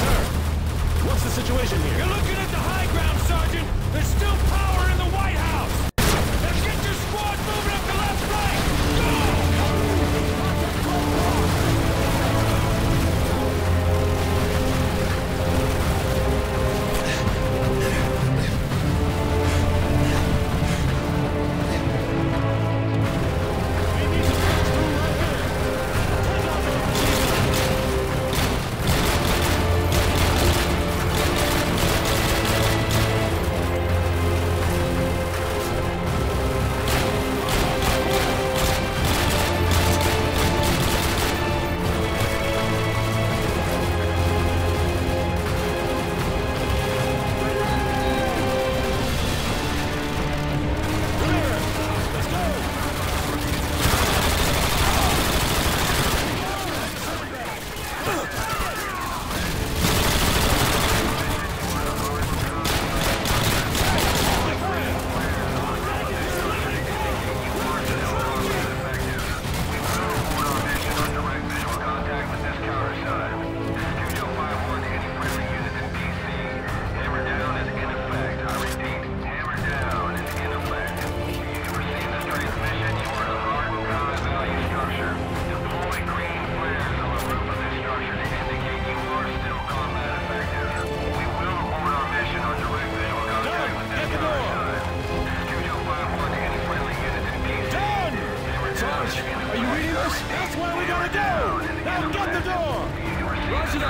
Sir, what's the situation here? You're looking at the high ground, Sergeant! There's still power in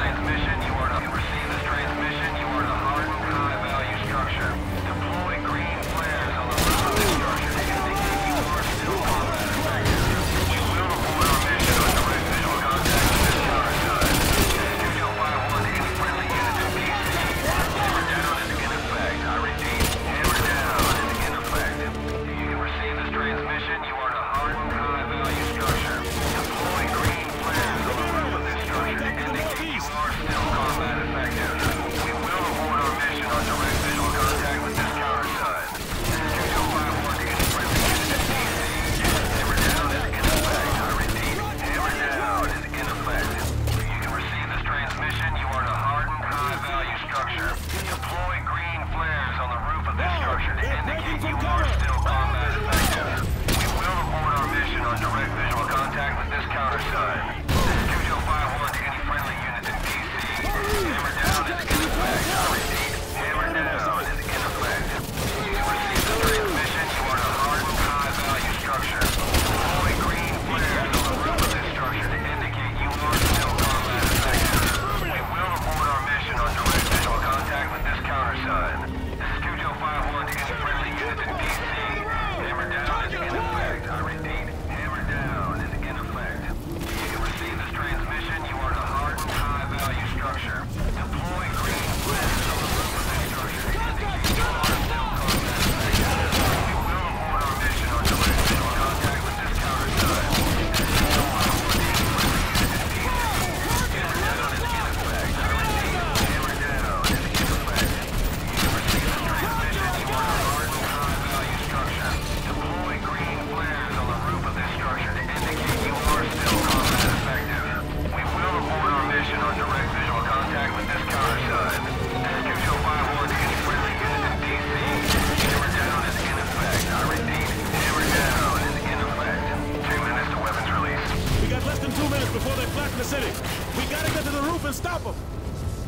transmission.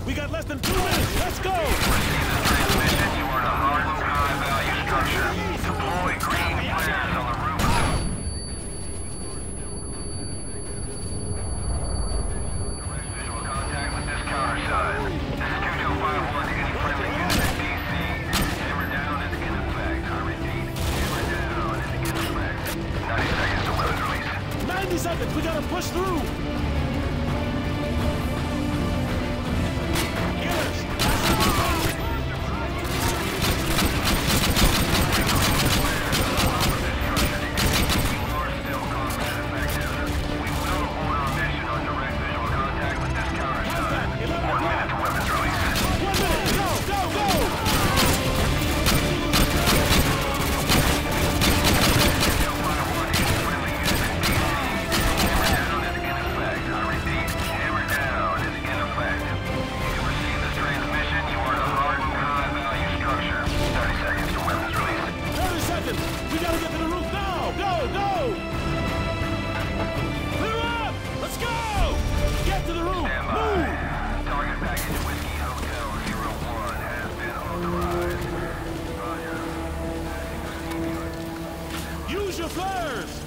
We got less than two minutes. Let's go. Transmission. You are in a high-value structure. Deploy green flares on the roof. Visual contact with this counter side. This is 2251 any friendly DC. Down. I repeat, down 90 seconds to 90 seconds. We gotta push through. We gotta get to the roof now! Go, go! Clear up! Let's go! Get to the roof! Move! Target package Whiskey Hotel 01 has been authorized. Roger. Use your flares!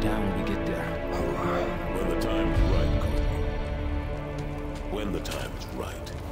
Down when we get there. When the time is right. When the time is right.